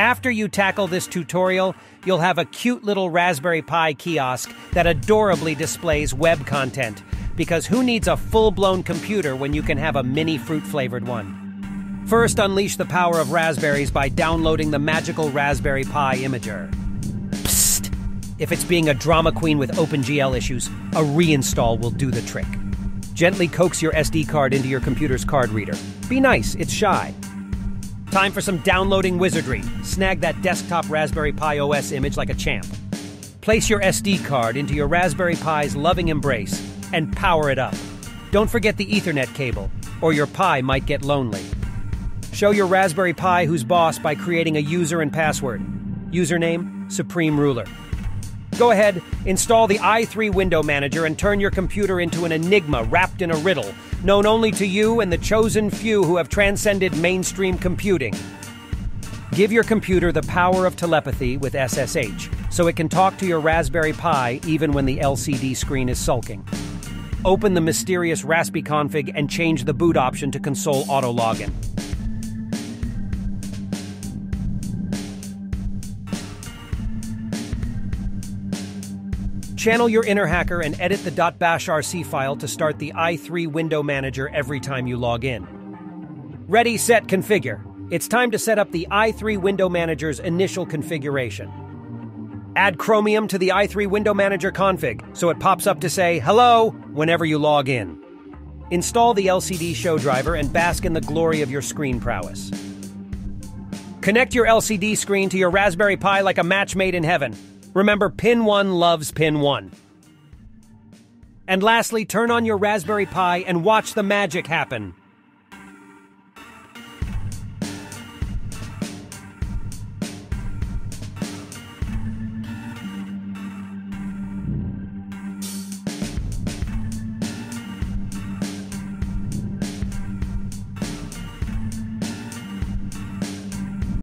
After you tackle this tutorial, you'll have a cute little Raspberry Pi kiosk that adorably displays web content, because who needs a full-blown computer when you can have a mini fruit-flavored one? First, unleash the power of raspberries by downloading the magical Raspberry Pi Imager. Psst! If it's being a drama queen with OpenGL issues, a reinstall will do the trick. Gently coax your SD card into your computer's card reader. Be nice, it's shy. Time for some downloading wizardry. Snag that desktop Raspberry Pi OS image like a champ. Place your SD card into your Raspberry Pi's loving embrace and power it up. Don't forget the Ethernet cable, or your Pi might get lonely. Show your Raspberry Pi who's boss by creating a user and password. Username, Supreme Ruler. Go ahead, install the i3 Window Manager and turn your computer into an enigma wrapped in a riddle, known only to you and the chosen few who have transcended mainstream computing. Give your computer the power of telepathy with SSH, so it can talk to your Raspberry Pi even when the LCD screen is sulking. Open the mysterious raspi-config and change the boot option to console auto login. Channel your inner hacker and edit the .bashrc file to start the i3 window manager every time you log in. Ready, set, configure. It's time to set up the i3 window manager's initial configuration. Add Chromium to the i3 window manager config so it pops up to say hello whenever you log in. Install the LCD show driver and bask in the glory of your screen prowess. Connect your LCD screen to your Raspberry Pi like a match made in heaven. Remember, Pin 1 loves Pin 1. And lastly, turn on your Raspberry Pi and watch the magic happen.